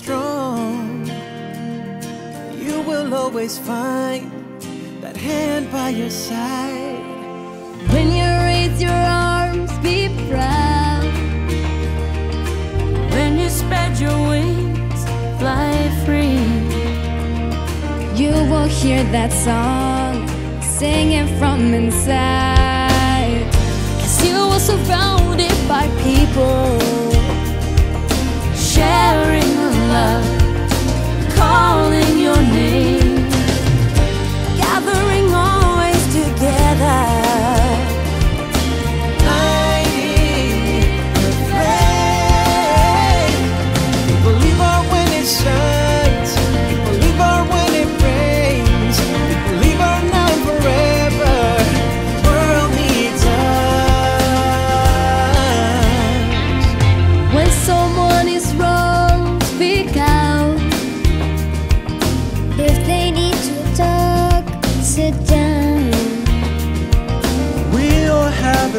wrong, you will always find that hand by your side. When you raise your arms, be proud. When you spread your wings, fly free. You will hear that song singing from inside. Cause you are surrounded by people sharing love,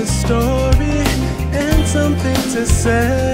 story and something to say.